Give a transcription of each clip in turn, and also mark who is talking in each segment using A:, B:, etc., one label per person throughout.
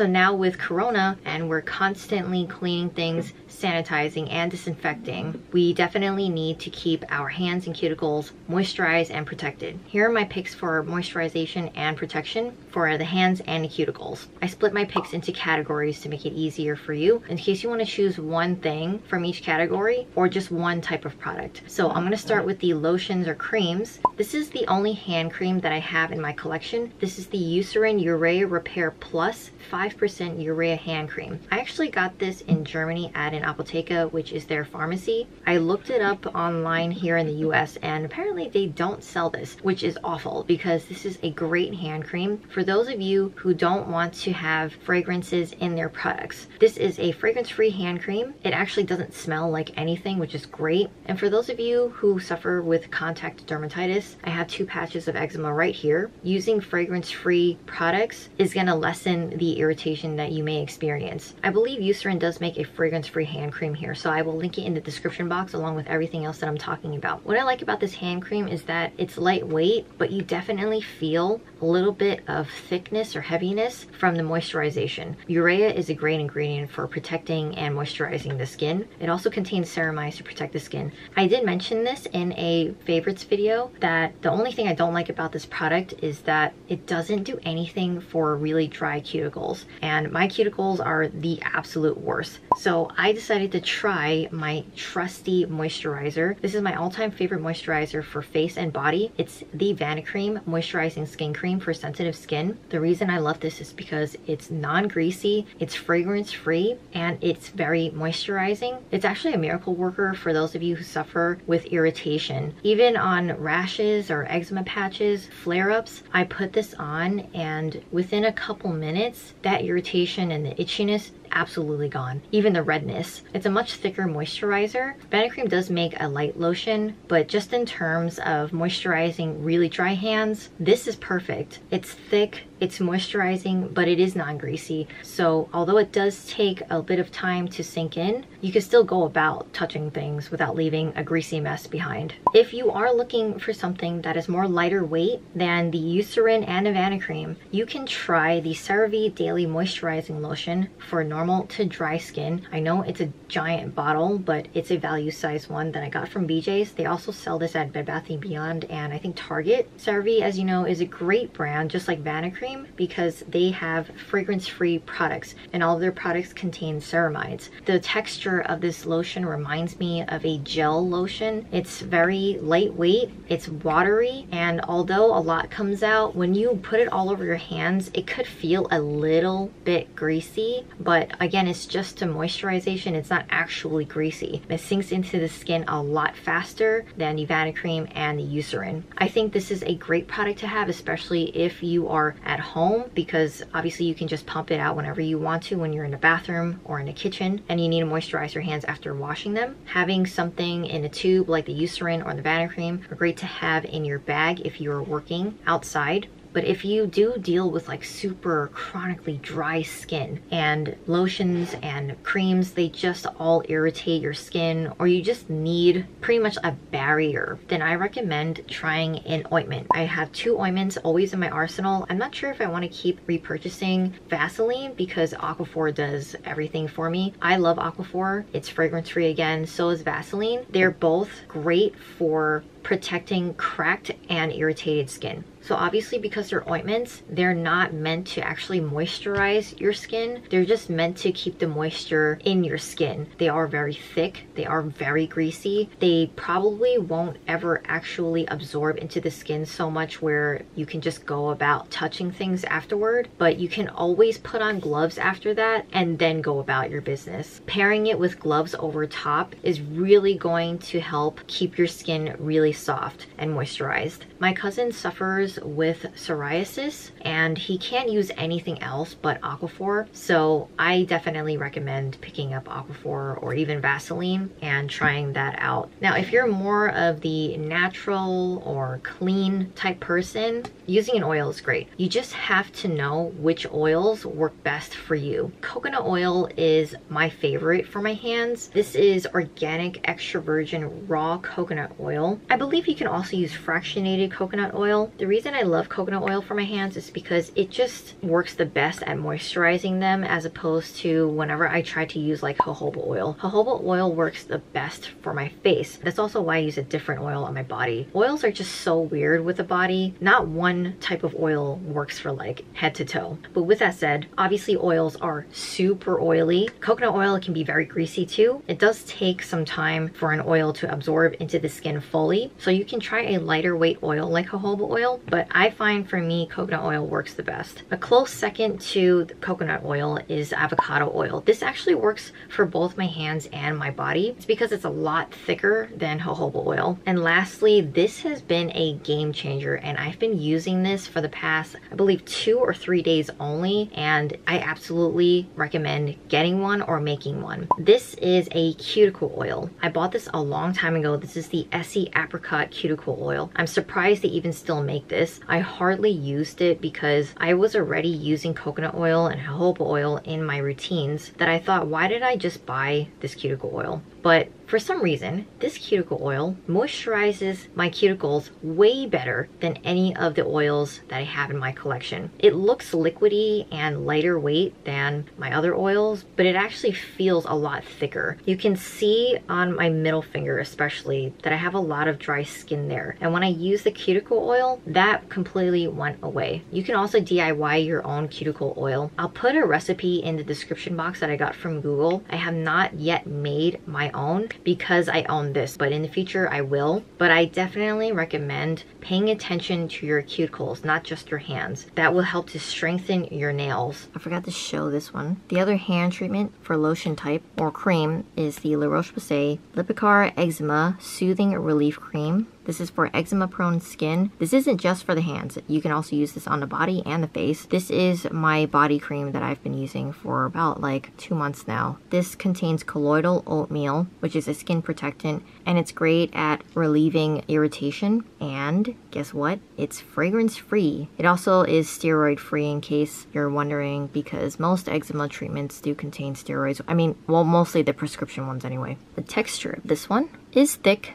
A: So now with Corona and we're constantly cleaning things, sanitizing and disinfecting, we definitely need to keep our hands and cuticles moisturized and protected. Here are my picks for moisturization and protection for the hands and the cuticles. I split my picks into categories to make it easier for you in case you want to choose one thing from each category or just one type of product. So I'm going to start with the lotions or creams. This is the only hand cream that I have in my collection. This is the Eucerin Urea Repair Plus 5% urea hand cream. I actually got this in Germany at an Apotheca, which is their pharmacy. I looked it up online here in the US and apparently they don't sell this, which is awful because this is a great hand cream for those of you who don't want to have fragrances in their products. This is a fragrance-free hand cream. It actually doesn't smell like anything, which is great. And for those of you who suffer with contact dermatitis, I have two patches of eczema right here. Using fragrance-free products is gonna lessen the irritation that you may experience. I believe Eucerin does make a fragrance-free hand cream here, so I will link it in the description box along with everything else that I'm talking about. What I like about this hand cream is that it's lightweight, but you definitely feel a little bit of thickness or heaviness from the moisturization. Urea is a great ingredient for protecting and moisturizing the skin. It also contains ceramides to protect the skin. I did mention this in a favorites video that the only thing I don't like about this product is that it doesn't do anything for really dry cuticles and my cuticles are the absolute worst. So I decided to try my trusty moisturizer. This is my all-time favorite moisturizer for face and body. It's the Vanicream Moisturizing Skin Cream for sensitive skin. The reason I love this is because it's non-greasy, it's fragrance-free, and it's very moisturizing. It's actually a miracle worker for those of you who suffer with irritation. Even on rashes or eczema patches, flare-ups, I put this on and within a couple minutes, that irritation and the itchiness absolutely gone. Even the redness. It's a much thicker moisturizer. Vanicream does make a light lotion, but just in terms of moisturizing really dry hands, this is perfect. It's thick, it's moisturizing, but it is non-greasy. So although it does take a bit of time to sink in, you can still go about touching things without leaving a greasy mess behind. If you are looking for something that is more lighter weight than the Eucerin and the Vanicream, you can try the CeraVe Daily Moisturizing Lotion for normal to dry skin. I know it's a giant bottle, but it's a value size one that I got from BJ's. They also sell this at Bed Bath & Beyond and I think Target. CeraVe, as you know, is a great brand, just like Vanicream because they have fragrance-free products and all of their products contain ceramides. The texture of this lotion reminds me of a gel lotion. It's very lightweight, it's watery, and although a lot comes out, when you put it all over your hands, it could feel a little bit greasy, but again, it's just a moisturization. It's not actually greasy. It sinks into the skin a lot faster than the Vanicream and the Eucerin. I think this is a great product to have, especially if you are at home because obviously you can just pump it out whenever you want to when you're in the bathroom or in the kitchen and you need to moisturize your hands after washing them. Having something in a tube like the Eucerin or the Vanicream are great to have in your bag if you're working outside but if you do deal with like super chronically dry skin and lotions and creams, they just all irritate your skin or you just need pretty much a barrier, then I recommend trying an ointment. I have two ointments always in my arsenal. I'm not sure if I want to keep repurchasing Vaseline because Aquaphor does everything for me. I love Aquaphor. It's fragrance free again. So is Vaseline. They're both great for protecting cracked and irritated skin. So obviously because they're ointments, they're not meant to actually moisturize your skin. They're just meant to keep the moisture in your skin. They are very thick. They are very greasy. They probably won't ever actually absorb into the skin so much where you can just go about touching things afterward. But you can always put on gloves after that and then go about your business. Pairing it with gloves over top is really going to help keep your skin really soft and moisturized. My cousin suffers with psoriasis and he can't use anything else but Aquaphor. So I definitely recommend picking up Aquaphor or even Vaseline and trying that out. Now, if you're more of the natural or clean type person, using an oil is great. You just have to know which oils work best for you. Coconut oil is my favorite for my hands. This is organic extra virgin raw coconut oil. I believe you can also use fractionated coconut oil. The reason I love coconut oil for my hands is because it just works the best at moisturizing them as opposed to whenever I try to use like jojoba oil. Jojoba oil works the best for my face. That's also why I use a different oil on my body. Oils are just so weird with the body. Not one type of oil works for like head to toe. But with that said, obviously oils are super oily. Coconut oil can be very greasy too. It does take some time for an oil to absorb into the skin fully. So you can try a lighter weight oil like jojoba oil, but I find for me coconut oil works the best. A close second to coconut oil is avocado oil. This actually works for both my hands and my body. It's because it's a lot thicker than jojoba oil. And lastly, this has been a game changer and I've been using this for the past, I believe two or three days only. And I absolutely recommend getting one or making one. This is a cuticle oil. I bought this a long time ago. This is the Essie Apricot Cuticle Oil. I'm surprised they even still make this. I hardly used it because I was already using coconut oil and jojoba oil in my routines that I thought, why did I just buy this cuticle oil? But for some reason, this cuticle oil moisturizes my cuticles way better than any of the oils that I have in my collection. It looks liquidy and lighter weight than my other oils, but it actually feels a lot thicker. You can see on my middle finger especially that I have a lot of dry skin there. And when I use the cuticle oil, that completely went away. You can also DIY your own cuticle oil. I'll put a recipe in the description box that I got from Google. I have not yet made my own because I own this, but in the future I will. But I definitely recommend paying attention to your cuticles, not just your hands. That will help to strengthen your nails. I forgot to show this one. The other hand treatment for lotion type or cream is the La Roche-Posay Lipikar Eczema Soothing Relief Cream. This is for eczema prone skin. This isn't just for the hands. You can also use this on the body and the face. This is my body cream that I've been using for about like two months now. This contains colloidal oatmeal, which is a skin protectant, and it's great at relieving irritation. And guess what? It's fragrance free. It also is steroid free in case you're wondering because most eczema treatments do contain steroids. I mean, well, mostly the prescription ones anyway. The texture of this one is thick.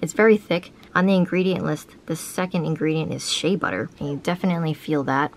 A: It's very thick. On the ingredient list, the second ingredient is shea butter. And you definitely feel that.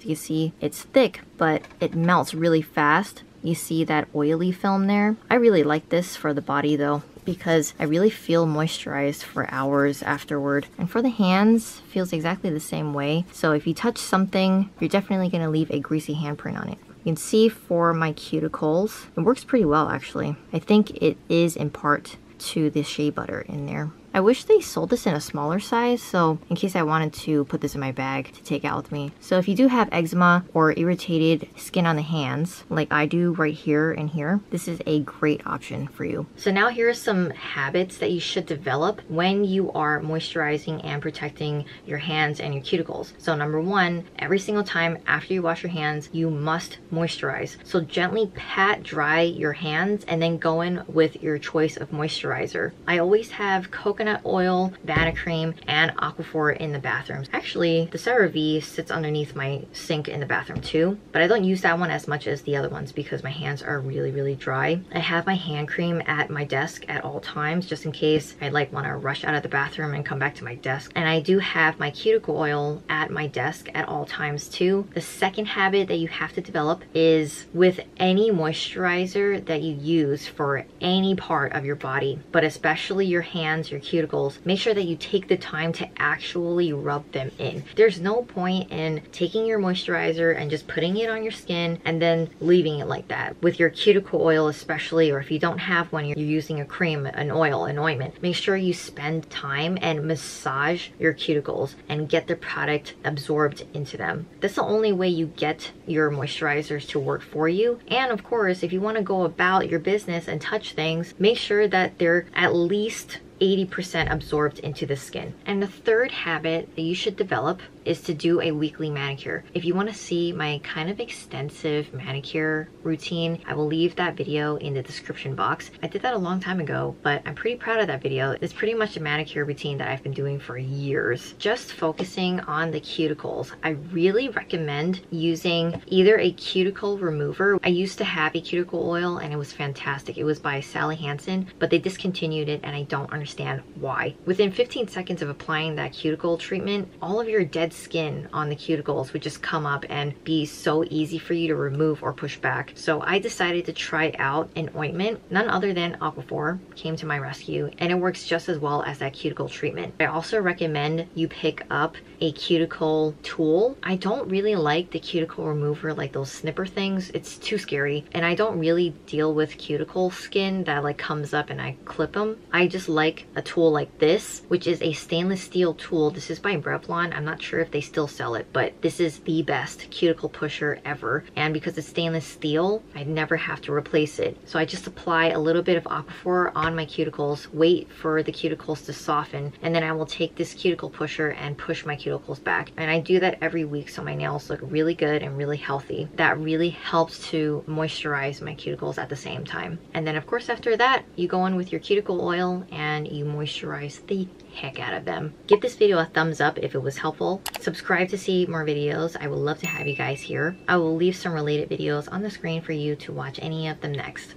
A: You see, it's thick, but it melts really fast. You see that oily film there? I really like this for the body though because I really feel moisturized for hours afterward. And for the hands, feels exactly the same way. So if you touch something, you're definitely going to leave a greasy handprint on it. You can see for my cuticles, it works pretty well actually. I think it is in part to the shea butter in there. I wish they sold this in a smaller size, so in case I wanted to put this in my bag to take out with me. So if you do have eczema or irritated skin on the hands, like I do right here and here, this is a great option for you. So now here are some habits that you should develop when you are moisturizing and protecting your hands and your cuticles. So number one, every single time after you wash your hands, you must moisturize. So gently pat dry your hands and then go in with your choice of moisturizer. I always have coconut coconut oil, Vanicream, and Aquaphor in the bathrooms. Actually, the CeraVe sits underneath my sink in the bathroom too, but I don't use that one as much as the other ones because my hands are really, really dry. I have my hand cream at my desk at all times just in case I like want to rush out of the bathroom and come back to my desk. And I do have my cuticle oil at my desk at all times too. The second habit that you have to develop is with any moisturizer that you use for any part of your body, but especially your hands, your cuticles, make sure that you take the time to actually rub them in. There's no point in taking your moisturizer and just putting it on your skin and then leaving it like that. With your cuticle oil especially, or if you don't have one, you're using a cream, an oil, an ointment, make sure you spend time and massage your cuticles and get the product absorbed into them. That's the only way you get your moisturizers to work for you. And of course, if you want to go about your business and touch things, make sure that they're at least 80% absorbed into the skin. And the third habit that you should develop is to do a weekly manicure. If you want to see my kind of extensive manicure routine, I will leave that video in the description box. I did that a long time ago, but I'm pretty proud of that video. It's pretty much a manicure routine that I've been doing for years. Just focusing on the cuticles. I really recommend using either a cuticle remover. I used to have a cuticle oil and it was fantastic. It was by Sally Hansen, but they discontinued it and I don't understand understand why. Within 15 seconds of applying that cuticle treatment, all of your dead skin on the cuticles would just come up and be so easy for you to remove or push back. So I decided to try out an ointment, none other than Aquaphor came to my rescue and it works just as well as that cuticle treatment. I also recommend you pick up a cuticle tool. I don't really like the cuticle remover, like those snipper things. It's too scary. And I don't really deal with cuticle skin that like comes up and I clip them. I just like a tool like this, which is a stainless steel tool. This is by Revlon. I'm not sure if they still sell it, but this is the best cuticle pusher ever. And because it's stainless steel, I never have to replace it. So I just apply a little bit of Aquaphor on my cuticles, wait for the cuticles to soften, and then I will take this cuticle pusher and push my cuticles back. And I do that every week so my nails look really good and really healthy. That really helps to moisturize my cuticles at the same time. And then of course after that, you go in with your cuticle oil and you moisturize the heck out of them. Give this video a thumbs up if it was helpful. Subscribe to see more videos. I would love to have you guys here. I will leave some related videos on the screen for you to watch any of them next.